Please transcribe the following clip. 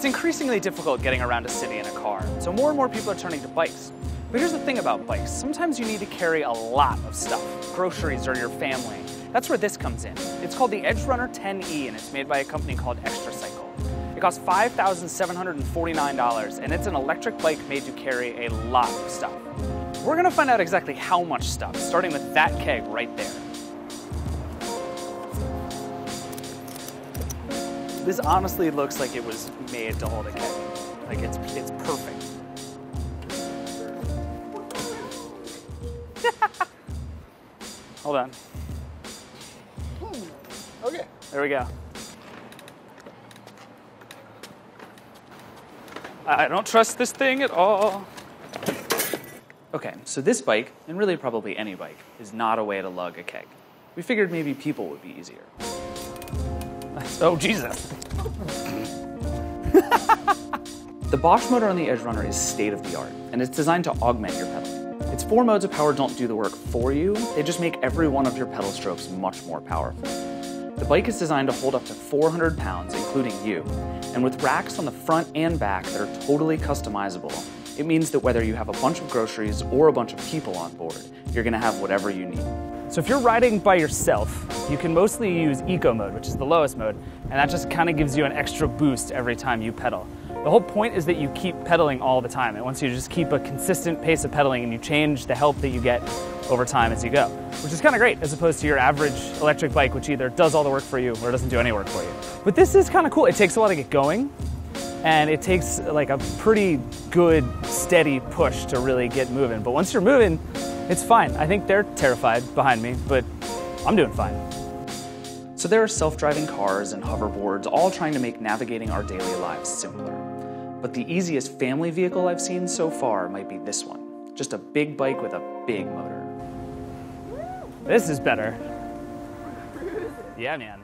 It's increasingly difficult getting around a city in a car, so more and more people are turning to bikes. But here's the thing about bikes. Sometimes you need to carry a lot of stuff, groceries or your family. That's where this comes in. It's called the EdgeRunner 10E and it's made by a company called XtraCycle. It costs $5,749 and it's an electric bike made to carry a lot of stuff. We're gonna find out exactly how much stuff, starting with that keg right there. This honestly looks like it was made to hold a keg. Like it's, it's perfect. Hold on. Hmm, okay. There we go. I don't trust this thing at all. Okay, so this bike, and really probably any bike, is not a way to lug a keg. We figured maybe people would be easier. Oh, Jesus. the Bosch motor on the EdgeRunner is state of the art, and it's designed to augment your pedaling. Its four modes of power don't do the work for you, they just make every one of your pedal strokes much more powerful. The bike is designed to hold up to 400 pounds, including you, and with racks on the front and back that are totally customizable, it means that whether you have a bunch of groceries or a bunch of people on board, you're gonna have whatever you need. So if you're riding by yourself, you can mostly use eco mode, which is the lowest mode, and that just kind of gives you an extra boost every time you pedal. The whole point is that you keep pedaling all the time, and once you just keep a consistent pace of pedaling and you change the help that you get over time as you go, which is kind of great as opposed to your average electric bike, which either does all the work for you or doesn't do any work for you. But this is kind of cool. It takes a while to get going, and it takes like a pretty good steady push to really get moving. But once you're moving, it's fine. I think they're terrified behind me, but I'm doing fine. So there are self-driving cars and hoverboards all trying to make navigating our daily lives simpler. But the easiest family vehicle I've seen so far might be this one. Just a big bike with a big motor. This is better. Yeah, man.